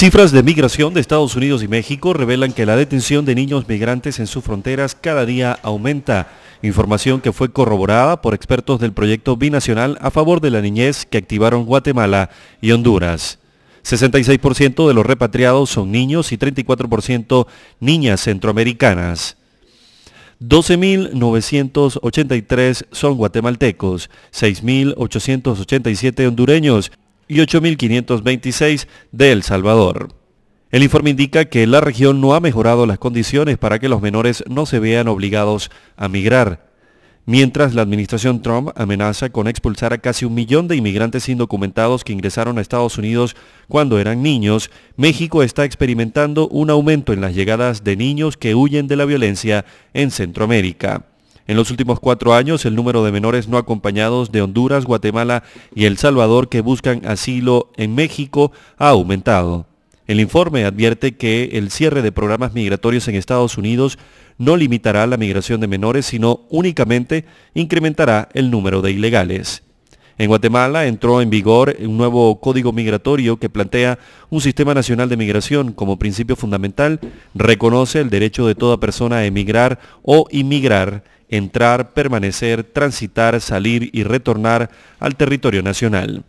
Cifras de migración de Estados Unidos y México revelan que la detención de niños migrantes en sus fronteras cada día aumenta. Información que fue corroborada por expertos del proyecto binacional a favor de la niñez que activaron Guatemala y Honduras. 66% de los repatriados son niños y 34% niñas centroamericanas. 12.983 son guatemaltecos, 6.887 hondureños y 8.526 de El Salvador. El informe indica que la región no ha mejorado las condiciones para que los menores no se vean obligados a migrar. Mientras la administración Trump amenaza con expulsar a casi un millón de inmigrantes indocumentados que ingresaron a Estados Unidos cuando eran niños, México está experimentando un aumento en las llegadas de niños que huyen de la violencia en Centroamérica. En los últimos cuatro años, el número de menores no acompañados de Honduras, Guatemala y El Salvador que buscan asilo en México ha aumentado. El informe advierte que el cierre de programas migratorios en Estados Unidos no limitará la migración de menores, sino únicamente incrementará el número de ilegales. En Guatemala entró en vigor un nuevo código migratorio que plantea un sistema nacional de migración como principio fundamental, reconoce el derecho de toda persona a emigrar o inmigrar entrar, permanecer, transitar, salir y retornar al territorio nacional.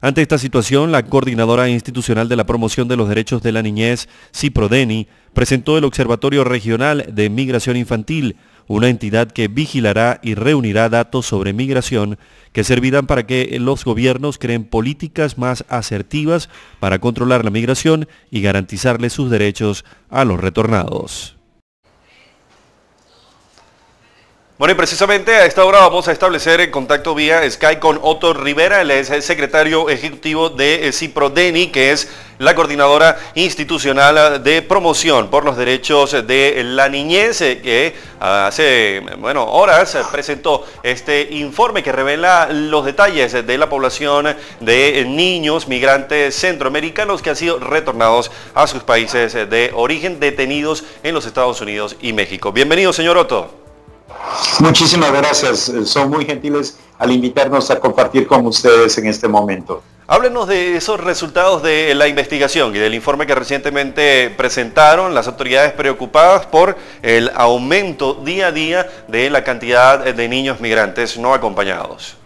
Ante esta situación, la Coordinadora Institucional de la Promoción de los Derechos de la Niñez, CIPRODENI, presentó el Observatorio Regional de Migración Infantil, una entidad que vigilará y reunirá datos sobre migración que servirán para que los gobiernos creen políticas más asertivas para controlar la migración y garantizarle sus derechos a los retornados. Bueno, y precisamente a esta hora vamos a establecer el contacto vía Sky con Otto Rivera, él es el secretario ejecutivo de CIPRODENI, que es la coordinadora institucional de promoción por los derechos de la niñez, eh, que hace bueno, horas presentó este informe que revela los detalles de la población de niños migrantes centroamericanos que han sido retornados a sus países de origen, detenidos en los Estados Unidos y México. Bienvenido, señor Otto. Muchísimas gracias. Son muy gentiles al invitarnos a compartir con ustedes en este momento. Háblenos de esos resultados de la investigación y del informe que recientemente presentaron las autoridades preocupadas por el aumento día a día de la cantidad de niños migrantes no acompañados.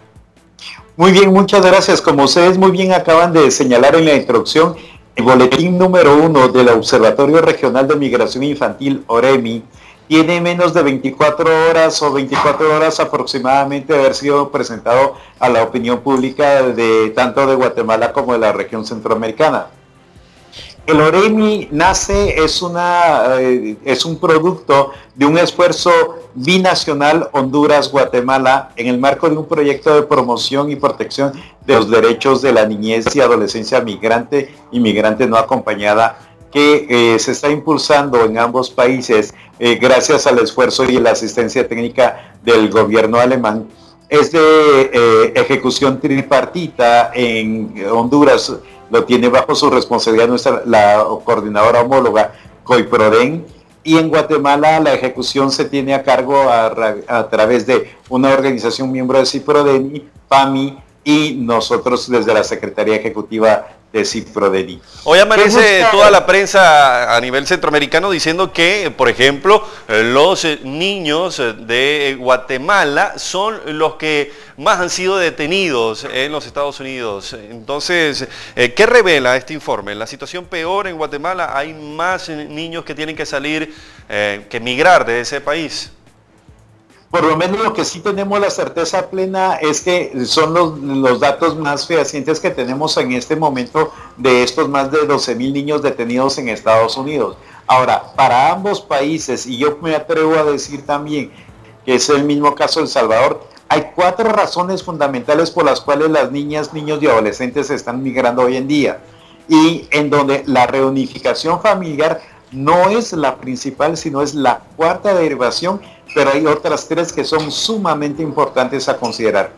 Muy bien, muchas gracias. Como ustedes muy bien acaban de señalar en la introducción, el boletín número uno del Observatorio Regional de Migración Infantil, OREMI, tiene menos de 24 horas o 24 horas aproximadamente de haber sido presentado a la opinión pública de tanto de Guatemala como de la región centroamericana. El OREMI nace, es, una, eh, es un producto de un esfuerzo binacional Honduras-Guatemala en el marco de un proyecto de promoción y protección de los derechos de la niñez y adolescencia migrante y migrante no acompañada que eh, se está impulsando en ambos países eh, gracias al esfuerzo y la asistencia técnica del gobierno alemán. Es de eh, ejecución tripartita en Honduras, lo tiene bajo su responsabilidad nuestra, la coordinadora homóloga COIPRODEN, y en Guatemala la ejecución se tiene a cargo a, través de una organización miembro de CIPRODEN, PAMI, y nosotros desde la Secretaría Ejecutiva de. Hoy amanece toda la prensa a nivel centroamericano diciendo que, por ejemplo, los niños de Guatemala son los que más han sido detenidos en los Estados Unidos. Entonces, eh, ¿qué revela este informe? ¿La situación peor en Guatemala? ¿Hay más niños que tienen que salir, eh, que migrar de ese país? Por lo menos lo que sí tenemos la certeza plena es que son los, datos más fehacientes que tenemos en este momento de estos más de 12 mil niños detenidos en Estados Unidos. Ahora, para ambos países, y yo me atrevo a decir también que es el mismo caso de El Salvador, hay cuatro razones fundamentales por las cuales las niñas, niños y adolescentes están migrando hoy en día y en donde la reunificación familiar no es la principal, sino es la cuarta derivación pero hay otras tres que son sumamente importantes a considerar.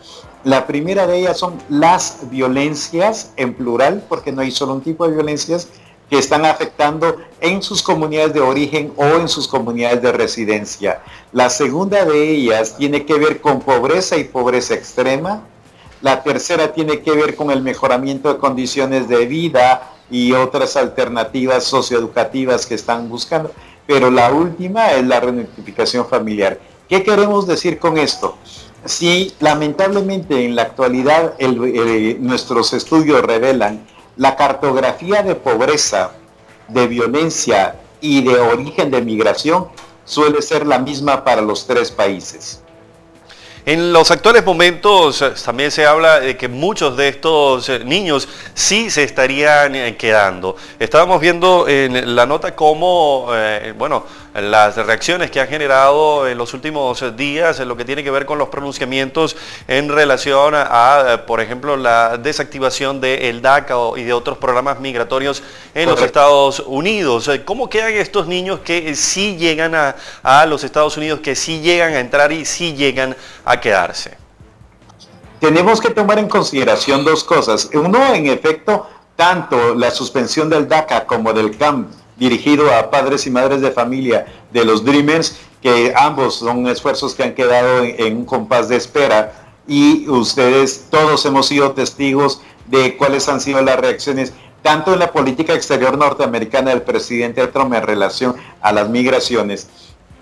La primera de ellas son las violencias en plural, porque no hay solo un tipo de violencias que están afectando en sus comunidades de origen o en sus comunidades de residencia. La segunda de ellas tiene que ver con pobreza y pobreza extrema. La tercera tiene que ver con el mejoramiento de condiciones de vida y otras alternativas socioeducativas que están buscando, pero la última es la reunificación familiar. ¿Qué queremos decir con esto? Si lamentablemente en la actualidad nuestros estudios revelan la cartografía de pobreza, de violencia y de origen de migración suele ser la misma para los tres países. En los actuales momentos eh, también se habla de que muchos de estos eh, niños sí se estarían eh, quedando. Estábamos viendo en la nota cómo, bueno, las reacciones que ha generado en los últimos días en lo que tiene que ver con los pronunciamientos en relación a, por ejemplo, la desactivación del DACA y de otros programas migratorios en los Estados Unidos. ¿Cómo quedan estos niños que sí llegan a, a los Estados Unidos, que sí llegan a entrar y sí llegan a quedarse? Tenemos que tomar en consideración dos cosas. Uno, en efecto, tanto la suspensión del DACA como del CAM dirigido a padres y madres de familia de los Dreamers, que ambos son esfuerzos que han quedado en, un compás de espera y ustedes todos hemos sido testigos de cuáles han sido las reacciones tanto en la política exterior norteamericana del presidente Trump en relación a las migraciones,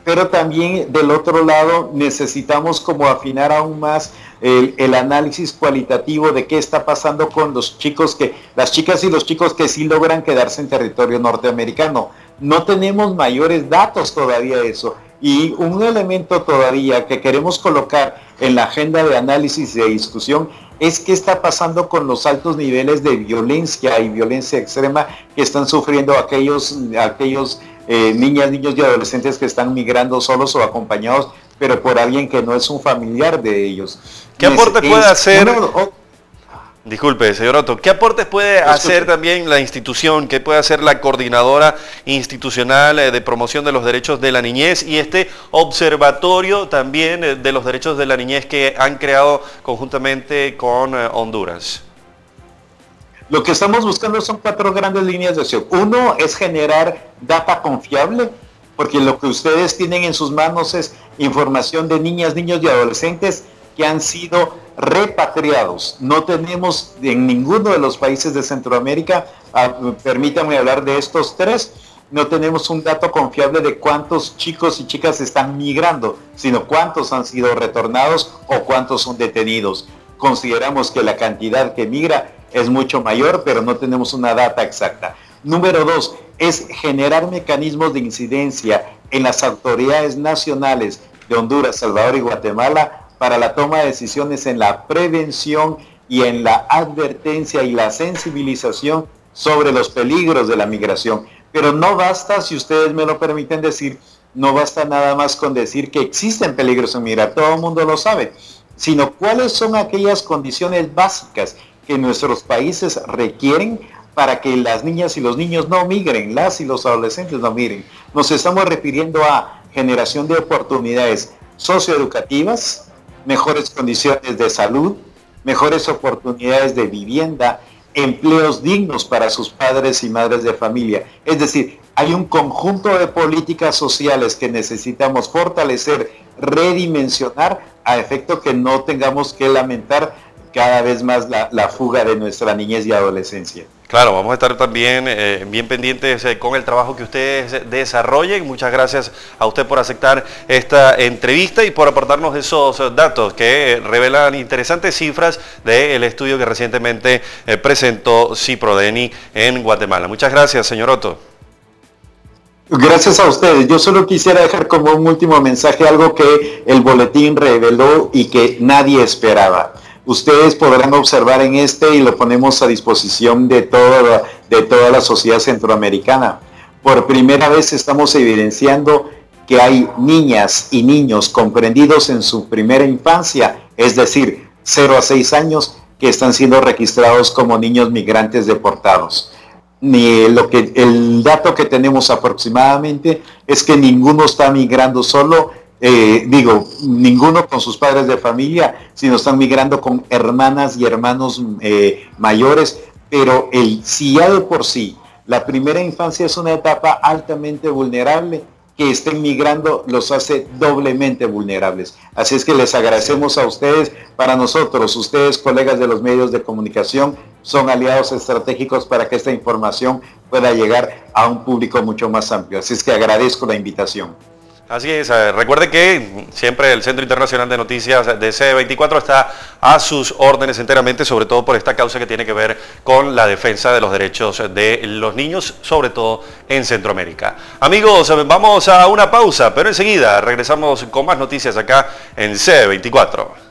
pero también del otro lado necesitamos como afinar aún más el, análisis cualitativo de qué está pasando con los chicos que, las chicas y los chicos que sí logran quedarse en territorio norteamericano. No tenemos mayores datos todavía de eso. Y un elemento todavía que queremos colocar en la agenda de análisis y de discusión es qué está pasando con los altos niveles de violencia y violencia extrema que están sufriendo aquellos, aquellos eh, niñas, niños y adolescentes que están migrando solos o acompañados, pero por alguien que no es un familiar de ellos. ¿Qué aporte puede hacer? Disculpe, señor Otto, ¿qué aportes puede hacer también la institución, qué puede hacer la coordinadora institucional eh, de promoción de los derechos de la niñez y este observatorio también eh, de los derechos de la niñez que han creado conjuntamente con Honduras? Lo que estamos buscando son cuatro grandes líneas de acción. Uno es generar data confiable, porque lo que ustedes tienen en sus manos es información de niñas, niños y adolescentes que han sido repatriados. No tenemos en ninguno de los países de Centroamérica, ah, permítanme hablar de estos tres, no tenemos un dato confiable de cuántos chicos y chicas están migrando, sino cuántos han sido retornados o cuántos son detenidos. Consideramos que la cantidad que migra es mucho mayor, pero no tenemos una data exacta. Número dos, es generar mecanismos de incidencia en las autoridades nacionales de Honduras, Salvador y Guatemala para la toma de decisiones en la prevención y en la advertencia y la sensibilización sobre los peligros de la migración. Pero no basta, si ustedes me lo permiten decir, no basta nada más con decir que existen peligros en migrar, todo el mundo lo sabe, sino cuáles son aquellas condiciones básicas que nuestros países requieren para que las niñas y los niños no migren, las y los adolescentes no migren. Nos estamos refiriendo a generación de oportunidades socioeducativas, mejores condiciones de salud, mejores oportunidades de vivienda, empleos dignos para sus padres y madres de familia. Es decir, hay un conjunto de políticas sociales que necesitamos fortalecer, redimensionar, a efecto que no tengamos que lamentar cada vez más la, fuga de nuestra niñez y adolescencia. Claro, vamos a estar también eh, bien pendientes eh, con el trabajo que ustedes desarrollen. Muchas gracias a usted por aceptar esta entrevista y por aportarnos esos datos que revelan interesantes cifras del estudio que recientemente eh, presentó Ciprodeni en Guatemala. Muchas gracias, señor Otto. Gracias a ustedes. Yo solo quisiera dejar como un último mensaje algo que el boletín reveló y que nadie esperaba ustedes podrán observar en este y lo ponemos a disposición de toda, de toda la sociedad centroamericana. Por primera vez estamos evidenciando que hay niñas y niños comprendidos en su primera infancia, es decir, 0 a 6 años, que están siendo registrados como niños migrantes deportados. Ni lo que, el dato que tenemos aproximadamente es que ninguno está migrando solo, eh, digo, ninguno con sus padres de familia, sino están migrando con hermanas y hermanos eh, mayores, pero el, si ya de por sí la primera infancia es una etapa altamente vulnerable, que estén migrando los hace doblemente vulnerables. Así es que les agradecemos a ustedes, para nosotros, ustedes colegas de los medios de comunicación, son aliados estratégicos para que esta información pueda llegar a un público mucho más amplio. Así es que agradezco la invitación. Así es, eh, recuerde que siempre el Centro Internacional de Noticias de C24 está a sus órdenes enteramente, sobre todo por esta causa que tiene que ver con la defensa de los derechos de los niños, sobre todo en Centroamérica. Amigos, vamos a una pausa, pero enseguida regresamos con más noticias acá en C24.